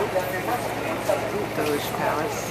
Doge Palace.